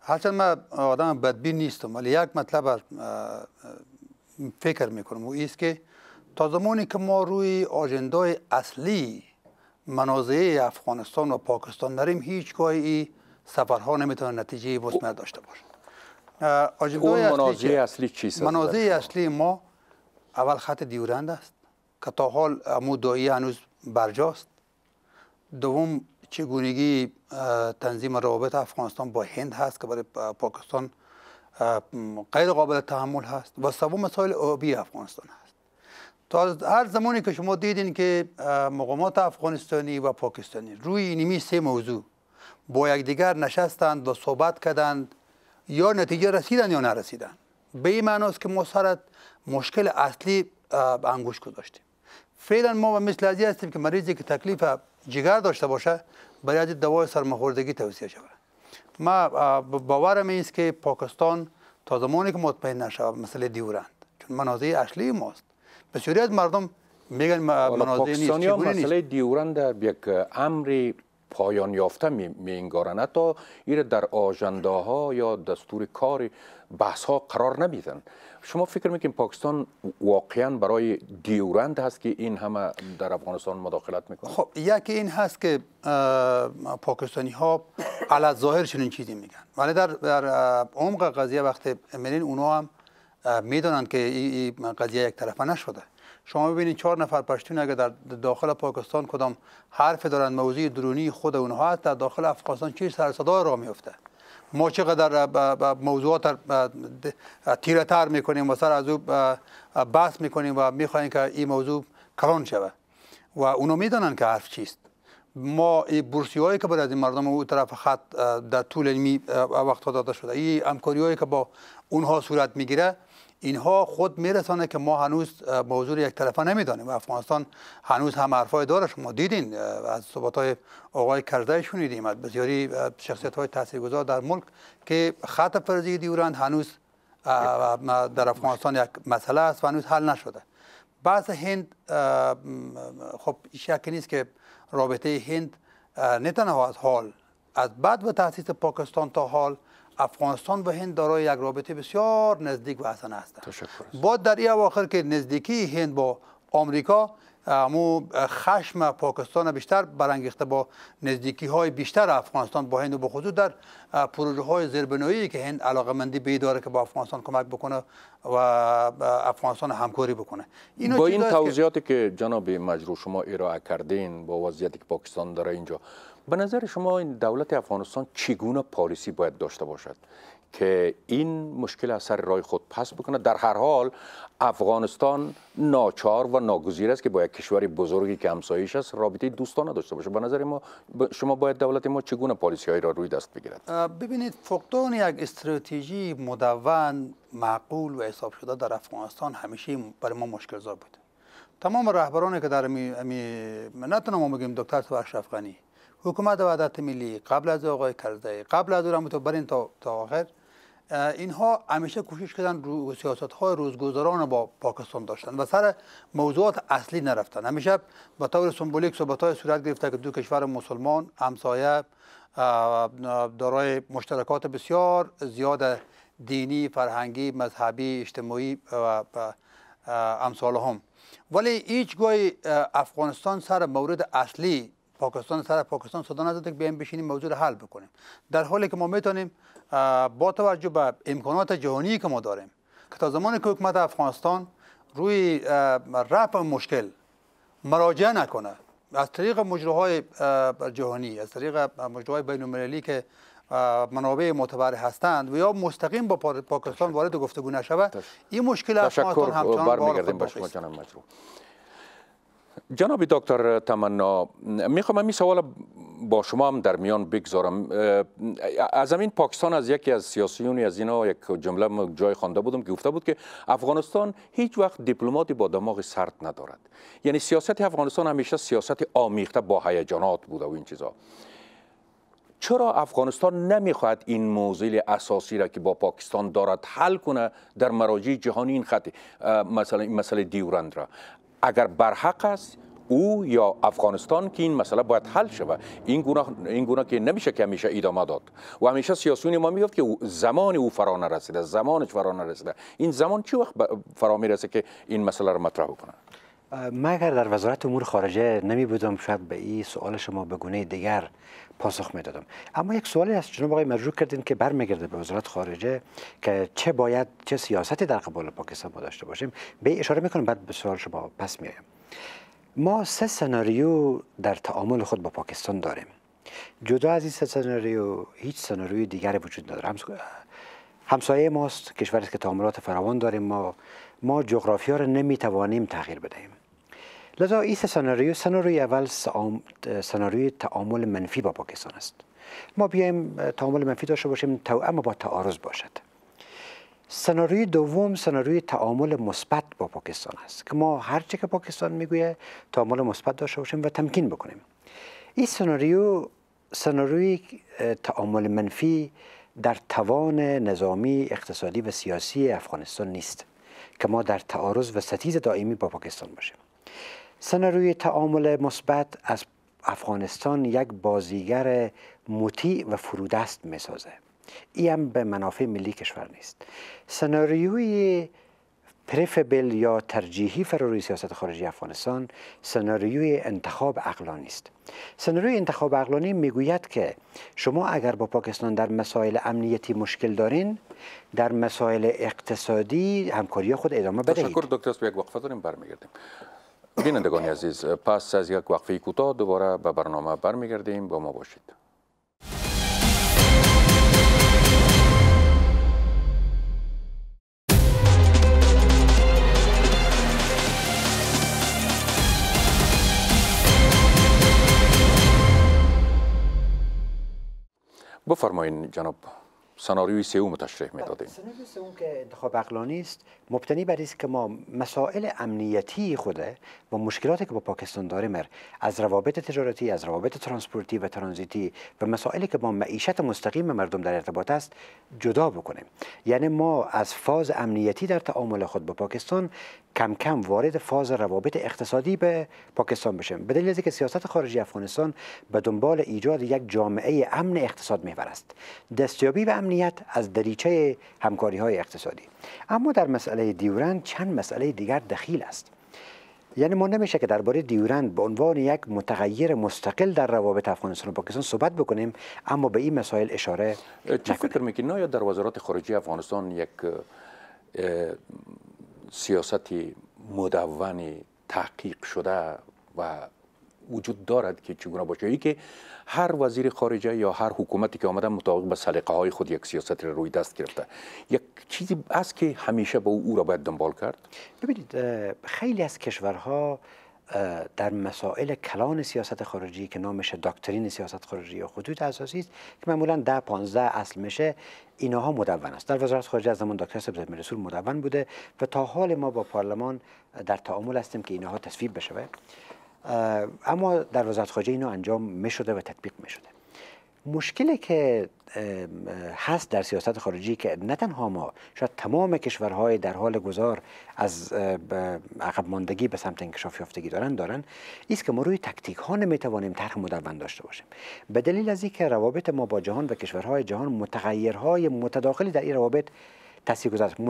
هرچند من آدم بدبین نیستم ولی یک مطلب فکر می‌کنم. و ایست که تا زمانی که ما روی آجندای اصلی منازعه افغانستان و پاکستان نریم هیچگاه ای سفرها نمی‌تونه نتیجه مثمر داشته باشه. اون منازعه اصلی چیست منازعه اصلی ما اول خط دیورند است که تا حال دایی هنوز برجاست. دوم چگونگی تنظیم روابط افغانستان با هند هست که برای پاکستان غیر قابل تحمل هست. و سوم مسائل آبی افغانستان هست. تا هر زمانی که شما دیدین که مقامات افغانستانی و پاکستانی روی اینمی سه موضوع با یکدیگر نشستند و صحبت کردند. یا نتیجه رسیدن یا نرسیدن. به این معناست که ما سرت مشکل اصلی انگوش گذاشتیم. فعلا ما به مثل ازی هستیم که مریضی که تکلیف جگر داشته باشه برای از دوای سرماخوردگی توصیه شود. ما باورم است که پاکستان تا زمانی که مطمئن نشود مسئله دیورند. چون منازعه اصلی ماست. بسیاری از مردم میگن منازع نیست چگونه مسئله دیورند در یک امر پایان یافته می انگارن تا ایر در آجنده ها یا دستور کار بحث ها قرار نمیدن. شما فکر می‌کنید پاکستان واقعا برای دیورند هست که این همه در افغانستان مداخلت می‌کنه؟ خب یکی این هست که پاکستانی ها علی ظاهر چنین چیزی میگن. ولی در در عمق قضیه وقتی میرین اونا هم می‌دونن که این قضیه یک طرفه نشده. شما ببینید چهار نفر پشتون اگر در داخل پاکستان کدام حرف دارن موضوع درونی خود اونها هست در داخل افغانستان چی سر صدا را میفته ما چقدر موضوعات تیره تر می‌کنیم و سر از او بحث می‌کنیم و می‌خواهیم که این موضوع کلان شود و اونو می‌دانن که حرف چیست. ما این بورسی هایی که برای از این مردم او طرف خط در طول این وقت داده شده این همکاری هایی که با اونها صورت می‌گیره اینها خود میرسانه که ما هنوز موضوع یک طرفه نمی‌دانیم. و افغانستان هنوز هم حرفای داره شما دیدین از صحبت های آقای کرده شنیدیم. از بسیاری شخصیت های تاثیرگذار در ملک که خط فرضی دیورند هنوز در افغانستان یک مسئله است و هنوز حل نشده. بعض هند خب شک نیست که رابطه هند نه تنها از حال از بعد و تاسیس پاکستان تا حال افغانستان و هند دارای یک رابطه بسیار نزدیک و حسن هستند با در این اواخر که نزدیکی هند با آمریکا مو خشم پاکستان بیشتر برانگیخته با نزدیکی های بیشتر افغانستان با هند و بخصوص در پروژه های زیربنایی که هند علاقه مندی به داره که با افغانستان کمک بکنه و افغانستان همکاری بکنه. با این توضیحاتی که جناب مجروح شما ارائه کردین با وضعیتی که پاکستان داره اینجا به نظر شما این دولت افغانستان چگونه پالیسی باید داشته باشد که این مشکل از سر رای خود پس بکنه؟ در هر حال افغانستان ناچار و ناگزیر است که با یک کشور بزرگی که همسایش است رابطه دوستانه داشته باشه. به نظر ما شما باید دولت ما چگونه پالیسی هایی را روی دست بگیرد؟ ببینید فقدان یک استراتژی مدون معقول و حساب شده در افغانستان همیشه برای ما مشکل زا بود تمام رهبرانی که در می, تنها ما بگیم دکتر اشرف غنی حکومت وحدت ملی قبل از آقای کرزی قبل از او برین تا تا آخر اینها همیشه کوشش کردن رو سیاست های روزگذران با پاکستان داشتن و سر موضوعات اصلی نرفتن. همیشه به طور سمبولیک صحبت های صورت گرفته که دو کشور مسلمان همسایه دارای مشترکات بسیار زیاد دینی فرهنگی مذهبی اجتماعی و امثال هم ولی هیچ افغانستان سر مورد اصلی پاکستان سر پاکستان صدا نزده که بیایم بشینیم موضوع رو حل بکنیم. در حالی که ما می‌تونیم با توجه به امکانات جهانی که ما داریم که تا زمانی که حکومت افغانستان روی رفع مشکل مراجعه نکنه از طریق مجروهای جهانی از طریق مجروهای بین المللی که منابع معتبر هستند و یا مستقیم با پاکستان وارد گفتگو نشود این مشکل افغانستان همچنان بار خود جناب دکتر تمنا می‌خوام این سوال با شما هم در میان بگذارم. از همین پاکستان از یکی از سیاسیونی از اینا یک جمله جای خوانده بودم که گفته بود که افغانستان هیچ وقت دیپلماتی با دماغ سرد ندارد. یعنی سیاست افغانستان همیشه سیاست آمیخته با هیجانات بوده و این چیزا. چرا افغانستان نمی‌خواهد این موضوع اساسی را که با پاکستان دارد حل کنه در مراجع جهانی این خط مثلا این مسئله دیورند را. اگر برحق است او یا افغانستان که این مسئله باید حل شود این گونه این گونه که نمیشه که همیشه ادامه داد. و همیشه سیاسیون ما می‌گفت که زمان او فرا نرسیده زمانش فرا نرسیده. این زمان چی وقت فرا می‌رسه که این مسئله رو مطرح کنه من اگر در وزارت امور خارجه نمی بودم شاید به این سوال شما به گونه دیگر پاسخ می‌دادم. اما یک سوالی از جناب آقای مجروح کردین که برمیگرده به وزارت خارجه که چه باید چه سیاستی در قبال پاکستان ما داشته باشیم. به اشاره می‌کنم بعد به سوال شما پس میایم ما سه سناریو در تعامل خود با پاکستان داریم. جدا از این سه سناریو هیچ سناریوی دیگری وجود نداره. همسایه ماست کشوری که تعاملات فراوان داریم. ما ما جغرافیا رو نمی‌توانیم تغییر بدهیم. لذا این سناریو سناریوی اول سناریوی تعامل منفی با پاکستان است. ما بیایم تعامل منفی داشته باشیم اما با تعارض باشد. سناریوی دوم سناریوی تعامل مثبت با پاکستان است که ما هر چه که پاکستان می‌گویه تعامل مثبت داشته باشیم و تمکین بکنیم. این سناریو سناریوی تعامل منفی در توان نظامی اقتصادی و سیاسی افغانستان نیست که ما در تعارض و ستیز دائمی با پاکستان باشیم. سناریوی تعامل مثبت از افغانستان یک بازیگر مطیع و فرودست می‌سازه. این هم به منافع ملی کشور نیست. سناریوی پریفبل یا ترجیحی فراروی سیاست خارجی افغانستان سناریوی انتخاب اقلانی است. سناریوی انتخاب اقلانی می‌گوید که شما اگر با پاکستان در مسائل امنیتی مشکل دارین در مسائل اقتصادی همکاری خود ادامه بدهید. تشکر دکتر یک وقفه داریم برمیگردیم. بینندگانی عزیز پس از یک وقفه کوتاه دوباره به برنامه برمیگردیم. با ما باشید. بفرمایید جناب سناریوی سوم تشریح می‌دادیم. سناریوی سوم که انتخاب عقلانی است مبتنی بر است که ما مسائل امنیتی خوده و مشکلاتی که با پاکستان داریم از روابط تجارتی از روابط ترانسپورتی و ترانزیتی و مسائلی که با معیشت مستقیم مردم در ارتباط است جدا بکنیم. یعنی ما از فاز امنیتی در تعامل خود با پاکستان کم کم وارد فاز روابط اقتصادی به پاکستان بشیم به دلیل که سیاست خارجی افغانستان به دنبال ایجاد یک جامعه امن اقتصاد محور است. دستیابی به امنیت از دریچه همکاری های اقتصادی. اما در مسئله دیورند چند مسئله دیگر دخیل است. یعنی ما نمیشه که درباره دیورند به عنوان یک متغیر مستقل در روابط افغانستان و پاکستان صحبت بکنیم اما به این مسائل اشاره چه فکر می‌کنید نه یا در وزارت خارجه افغانستان یک سیاستی مدون تحقیق شده و وجود دارد که چگونه باشه. ای که هر وزیر خارجه یا هر حکومتی که آمده مطابق به سلیقه های خود یک سیاست روی دست گرفته. یک چیزی است که همیشه با او, او را باید دنبال کرد؟ ببینید خیلی از کشورها در مسائل کلان سیاست خارجی که نامش داکترین سیاست خارجی یا خطوط اساسی است که معمولا ده 15 اصل میشه اینها مدون است. در وزارت خارجه از زمان دکتر سبز رسول مدون بوده و تا حال ما با پارلمان در تعامل هستیم که اینها تصویب بشه. اما در وزارت خارجه اینو انجام می شده و تطبیق می شده مشکلی که هست در سیاست خارجی که نه تنها ما شاید تمام کشورهای در حال گذار از عقب ماندگی به سمت انکشاف یافتگی دارن دارن است که ما روی تکتیک ها نمی‌توانیم طرح مدون داشته باشیم. به دلیل از اینکه روابط ما با جهان و کشورهای جهان متغیرهای متداخلی در این روابط تاثیر گذاشت.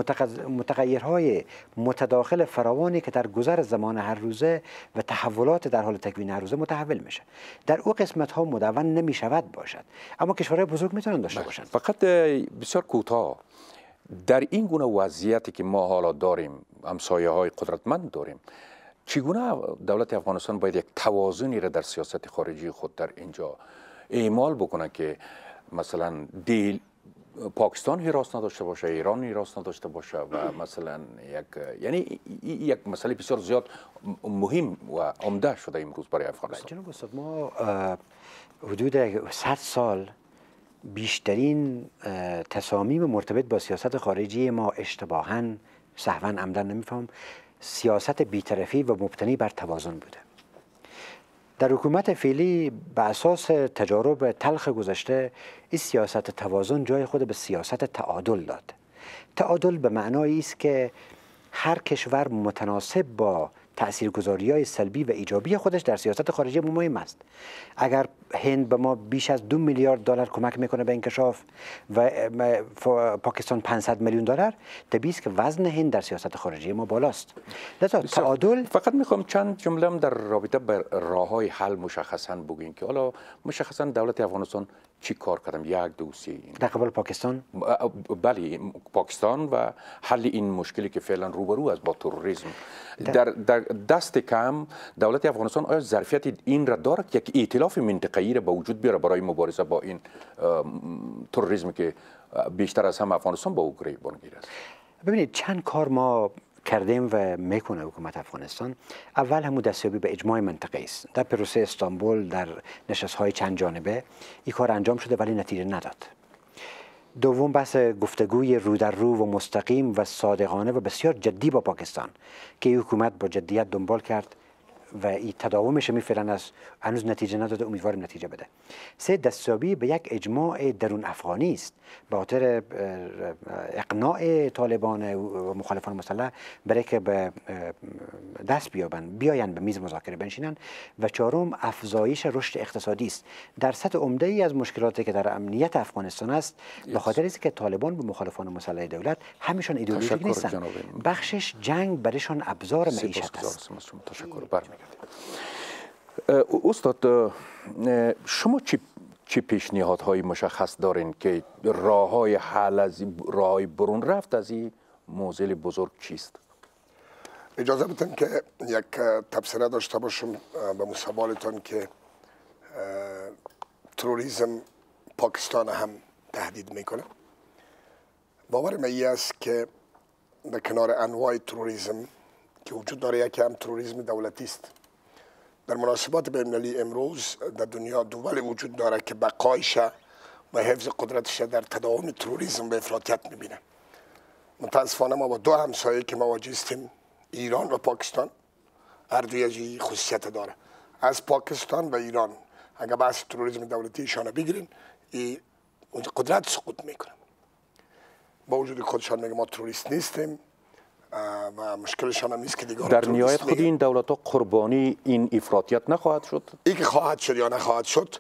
متغیرهای متداخل فراوانی که در گذر زمان هر روزه و تحولات در حال تکوین هر روزه متحول میشه. در او قسمت ها مدون نمی شود باشد. اما کشورهای بزرگ می‌تونن داشته بله. باشند. فقط بسیار کوتاه. در این گونه وضعیتی که ما حالا داریم همسایه های قدرتمند داریم چگونه دولت افغانستان باید یک توازنی را در سیاست خارجی خود در اینجا اعمال بکنه که مثلا دیل پاکستان حراس نداشته باشه ایران حراس نداشته باشه و مثلا یک یعنی یک مسئله بسیار زیاد مهم و عمده شده امروز برای افغانستان. جناب استاد ما حدود 100 سال بیشترین تصامیم مرتبط با سیاست خارجی ما اشتباها سهوا عمدن نمیفهم سیاست بیطرفی و مبتنی بر توازن بوده. در حکومت فعلی به اساس تجارب تلخ گذشته این سیاست توازن جای خود به سیاست تعادل داد. تعادل به معنایی است که هر کشور متناسب با تاثیرگذاری های سلبی و ایجابی خودش در سیاست خارجی مهم است. اگر هند به ما بیش از دو میلیارد دلار کمک می‌کنه به انکشاف و پاکستان 500 میلیون دلار طبیعی است که وزن هند در سیاست خارجی ما بالاست. لذا تعادل فقط می‌خوام چند جمله در رابطه به راه های حل مشخصا بگین که حالا مشخصا دولت افغانستان چی کار کردم؟ یک دو سی در قبال پاکستان؟ بله پاکستان و حل این مشکلی که فعلا روبرو است با تروریسم. در, در دست کم دولت افغانستان آیا ظرفیت این را دارد یک ائتلاف منطقه‌ای را به وجود بیاره برای مبارزه با این تروریسم که بیشتر از هم افغانستان با او گریبانگیر است؟ ببینید چند کار ما کردیم و می‌کنه حکومت افغانستان. اول همون دستیابی به اجماع منطقه است. در پروسه استانبول در نشست های چند جانبه این کار انجام شده ولی نتیجه نداد. دوم بحث گفتگوی رو در رو و مستقیم و صادقانه و بسیار جدی با پاکستان که حکومت با جدیت دنبال کرد. و این تداومش می فعلا از هنوز نتیجه نداده امیدوارم نتیجه بده. سه دستیابی به یک اجماع درون افغانی است. به خاطر اقناع طالبان و مخالفان مسلح برای که به دست بیابند بیاین به میز مذاکره بنشینن و چهارم افزایش رشد اقتصادی است. در سطح عمده ای از مشکلاتی که در امنیت افغانستان است به خاطر اینکه طالبان به مخالفان مسلح دولت همیشون ایدئولوژیک نیستن بخشش جنگ برشان ابزار معیشت است. تشکر. استاد شما چی چه پیشنهادهای مشخص دارین که راه های حل از راه برون رفت از این موزل بزرگ چیست؟ اجازه بدین که یک تبصره داشته باشم به مسابقاتتان که تروریزم پاکستان هم تهدید می‌کنه باور من است که به کنار انواع تروریزم که وجود داره یکی هم تروریزم دولتی است در مناسبات بینالمللی امروز در دنیا دولی وجود داره که بقایش و حفظ قدرتش در تداوم تروریسم به افراطیت می‌بینه. متاسفانه ما با دو همسایه که مواجه استیم ایران و پاکستان هر دوی خصوصیت داره. از پاکستان و ایران اگر بحث تروریسم دولتی ایشان بگیرین ای قدرت سقوط می‌کنه. با وجود خودشان میگه ما تروریست نیستیم. و مشکلشان هم نیست که دیگه در نهایت خود این دولت ها قربانی این افراطیت نخواهد شد. ای که خواهد شد یا نخواهد شد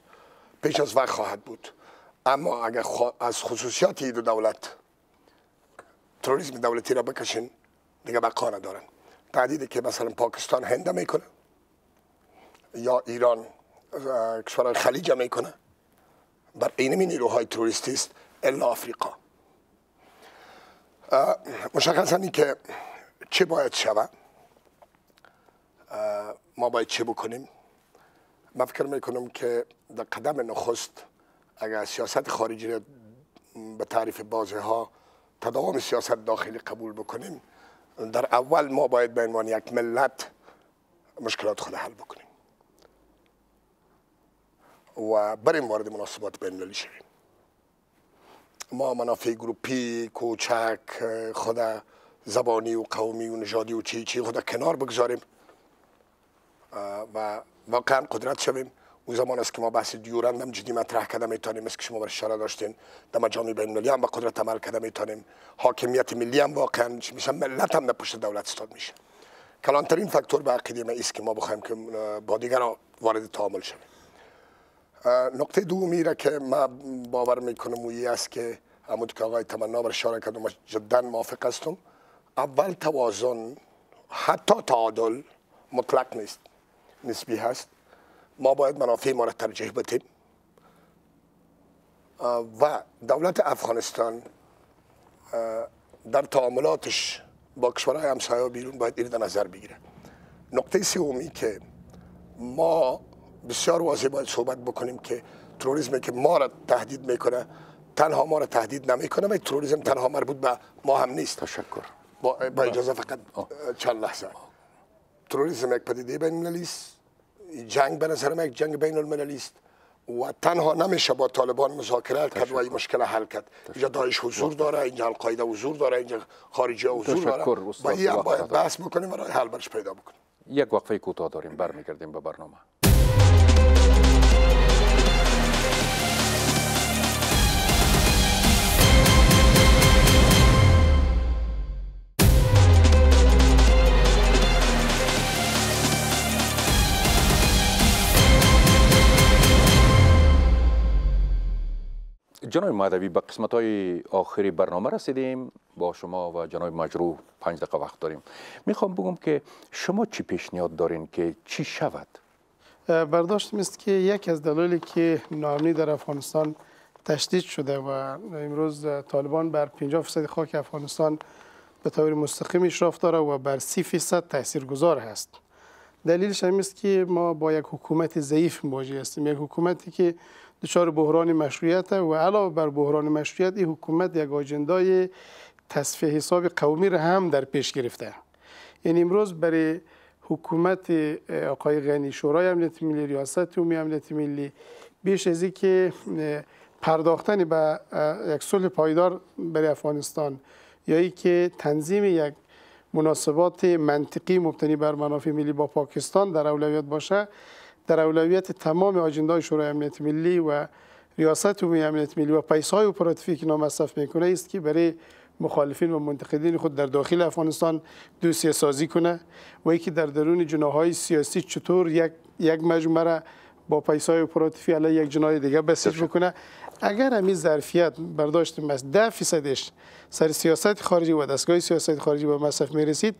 پیش از وقت خواهد بود. اما اگر از خصوصیات این دو دولت تروریسم دولتی را بکشین دیگه بقا ندارن. تعدیدی که مثلا پاکستان هنده می‌کنه یا ایران کشور خلیج می‌کنه بر این نیروهای تروریستی است الا آفریقا. مشخصا که چه باید شود؟ ما باید چه بکنیم؟ من فکر می‌کنم که در قدم نخست اگر سیاست خارجی را به تعریف بازه ها تداوم سیاست داخلی قبول بکنیم در اول ما باید به عنوان یک ملت مشکلات خود حل بکنیم و بریم وارد مناسبات بین شویم. ما منافع گروپی کوچک خود زبانی و قومی و نژادی و چی چی خود کنار بگذاریم. و واقعا قدرت شویم. اون زمان است که ما بحث دیورند هم جدی مطرح کرده می‌تونیم مثل که شما بر اشاره داشتین. در مجامع بین المللی هم با قدرت عمل کرده می‌تونیم. حاکمیت ملی هم واقعا میشه؟ ملت هم پشت دولت استاد میشه. کلانترین فاکتور به عقیده ما است که ما بخوایم که با دیگر وارد تعامل شویم. نقطه دومی را که ما باور می‌کنم اویی است که همون که آقای تمنا بر اشاره کرد و جدا موافق هستم. اول توازن حتی تعادل مطلق نیست نسبی هست. ما باید منافع ما را ترجیح بدیم. و دولت افغانستان در تعاملاتش با کشورهای همسایه بیرون باید این نظر بگیره. نقطه سومی که ما بسیار واضح باید صحبت بکنیم که تروریسمی که ما را تهدید می‌کنه تنها ما را تهدید نمی‌کنه و تروریسم تنها مربوط به ما هم نیست. تشکر. با, با اجازه فقط چند لحظه. تروریسم یک پدیده بین است جنگ به نظر یک جنگ بین المللی است و تنها نمیشه با طالبان مذاکره کرد و این مشکل حل کرد. اینجا داعش حضور داره اینجا القاعده حضور داره اینجا خارجی حضور داره. و این باید بحث بکنیم و راه حل برش پیدا بکنیم. یک وقفه کوتاه داریم. برمیگردیم به برنامه. جناب مهدوی به قسمت های آخری برنامه رسیدیم. با شما و جناب مجروح پنج دقیقه وقت داریم. می‌خوام بگم که شما چی پیشنهاد دارین که چی شود؟ برداشت است که یکی از دلایلی که ناامنی در افغانستان تشدید شده و امروز طالبان بر 50 فیصد خاک افغانستان به طور مستقیم اشراف داره و بر 30 فیصد تاثیرگذار هست. دلیلش هم است که ما با یک حکومت ضعیف مواجه هستیم. یک حکومتی که دچار بحران مشروعیت و علاوه بر بحران مشروعیت این حکومت یک آجندای تصفیه حساب قومی را هم در پیش گرفته. یعنی امروز برای حکومت آقای غنی شورای امنیت ملی ریاست عمومی امنیت ملی بیش از که پرداختن به یک صلح پایدار برای افغانستان یا ای که تنظیم یک مناسبات منطقی مبتنی بر منافع ملی با پاکستان در اولویت باشه در اولویت تمام آجندای شورای امنیت ملی و ریاست عمومی امنیت ملی و پیسای اپراتیفی که نامصرف می‌کنه است که برای مخالفین و منتقدین خود در داخل افغانستان دوسیه سازی کنه و یکی در درون جناهای سیاسی چطور یک یک مجموعه را با پیسای اپراتیفی علیه یک جنای دیگه بسیج بکنه. اگر همین ظرفیت برداشت است ده فیصدش سر سیاست خارجی و دستگاه سیاست خارجی به مصرف می‌رسید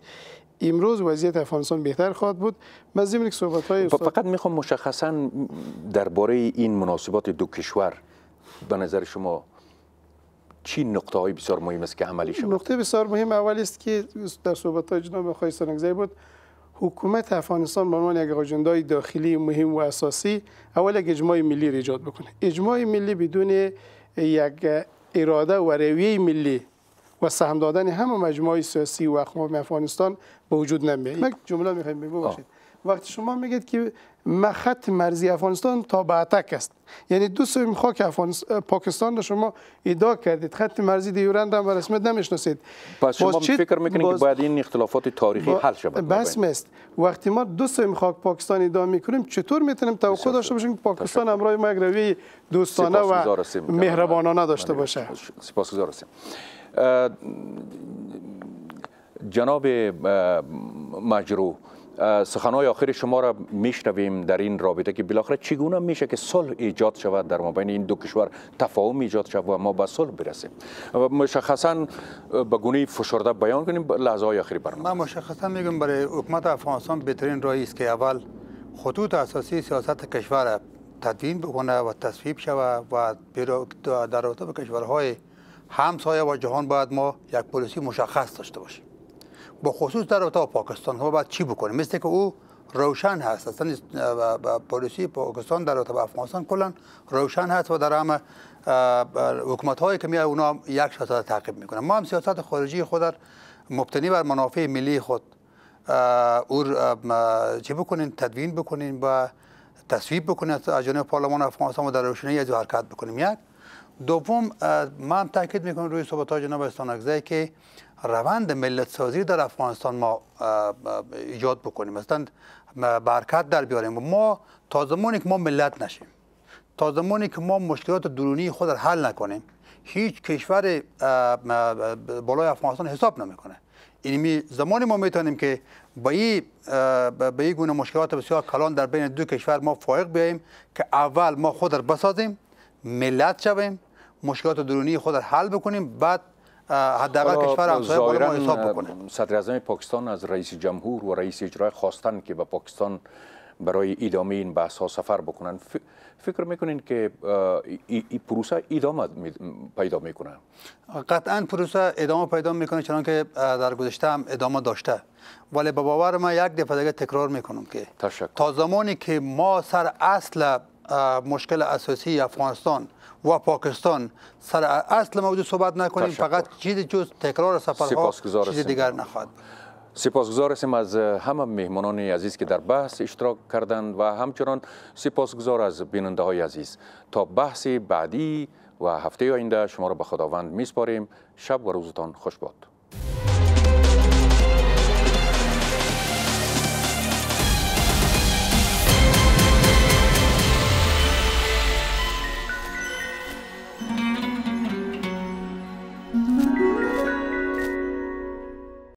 امروز وضعیت افغانستان بهتر خواهد بود. من ضمن صحبت های فقط می‌خوام مشخصا درباره این مناسبات دو کشور به نظر شما چی نقطه های بسیار مهم است که عملی شود؟ نقطه بسیار مهم اول است که در صحبت های جناب آقای سنگزی بود حکومت افغانستان به عنوان یک اجندای داخلی مهم و اساسی اول یک اجماع ملی ایجاد بکنه. اجماع ملی بدون یک اراده و رویه ملی و سهم دادن همه مجموعه سیاسی و اقوام افغانستان به وجود نمیاد. یک جمله می‌خوایم بگم؟ وقتی شما میگید که خط مرزی افغانستان تا به اتک است یعنی دو سوم خاک پاکستان رو شما ادعا کردید. خط مرزی دیورند هم به رسمیت نمی‌شناسید. پس شما فکر می‌کنید که باید این اختلافات تاریخی حل شود؟ بس است وقتی ما دو سوم خاک پاکستان ادعا می‌کنیم چطور می‌تونیم توقع داشته باشیم که پاکستان امروز ما یک روی دوستانه و مهربانانه داشته باشه؟ سپاسگزار هستیم. جناب مجرو سخنهای آخر شما را میشنویم در این رابطه که بالاخره چگونه میشه که صلح ایجاد شود در مابین این دو کشور تفاهم ایجاد شود و ما به صلح برسیم؟ مشخصا به گونه فشرده بیان کنیم لحظه های آخری برنامه. من مشخصا میگم برای حکومت افغانستان بهترین راهی است که اول خطوط اساسی سیاست کشور تدوین بکنه و تصویب شود و در رابطه با کشورهای همسایه و جهان باید ما یک پلیسی مشخص داشته باشیم. با خصوص در با پاکستان ما باید چی بکنیم؟ مثل که او روشن هست. اصلا پلیسی پاکستان در رابطه افغانستان کلا روشن هست و در همه حکومت هایی که میاد اونا یک سیاست تعقیب می‌کنن. ما هم سیاست خارجی خود مبتنی بر منافع ملی خود او چی بکنین؟ تدوین بکنین و تصویب بکنین از جانب پارلمان افغانستان و در روشنی از حرکت بکنیم. یک دوم هم تاکید می‌کنم روی صحبت های جناب استانگزی که روند ملت سازی در افغانستان ما ایجاد بکنیم. مثلا برکت در بیاریم. ما تا زمانی که ما ملت نشیم تا زمانی که ما مشکلات درونی خود را حل نکنیم هیچ کشور بالای افغانستان حساب نمی‌کنه. اینمی زمانی ما می‌تونیم که با این به این گونه مشکلات بسیار کلان در بین دو کشور ما فائق بیاییم که اول ما خود را بسازیم ملت شویم مشکلات درونی خود را حل بکنیم بعد حداقل کشور همسایه بالا ما حساب بکنه. صدر اعظم پاکستان از رئیس جمهور و رئیس اجرای خواستن که به پاکستان برای ادامه این بحث ها سفر بکنن. فکر می‌کنین که این پروسه ادامه پیدا می‌کنه؟ قطعا پروسه ادامه پیدا می‌کنه چون که در گذشته هم ادامه داشته. ولی به باور ما یک دفعه دیگه تکرار می‌کنم که تا زمانی که ما سر اصل مشکل اساسی افغانستان و پاکستان سر اصل موضوع صحبت نکنیم فقط چیز جز تکرار سفرها چیز دیگر نخواهد سپاسگزار هستیم از همه مهمانان عزیز که در بحث اشتراک کردند و همچنان سپاسگزار از بیننده های عزیز. تا بحث بعدی و هفته آینده شما را به خداوند میسپاریم. شب و روزتان خوش باد.